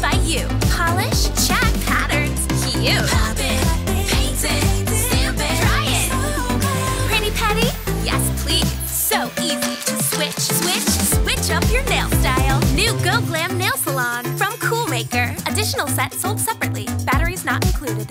by you. Polish, check, patterns, cute. Pop it, paint it, stamp it, dry it. Pretty petty? Yes, please. So easy to switch, switch, switch up your nail style. New Go Glam Nail Salon from Coolmaker. Additional sets sold separately. Batteries not included.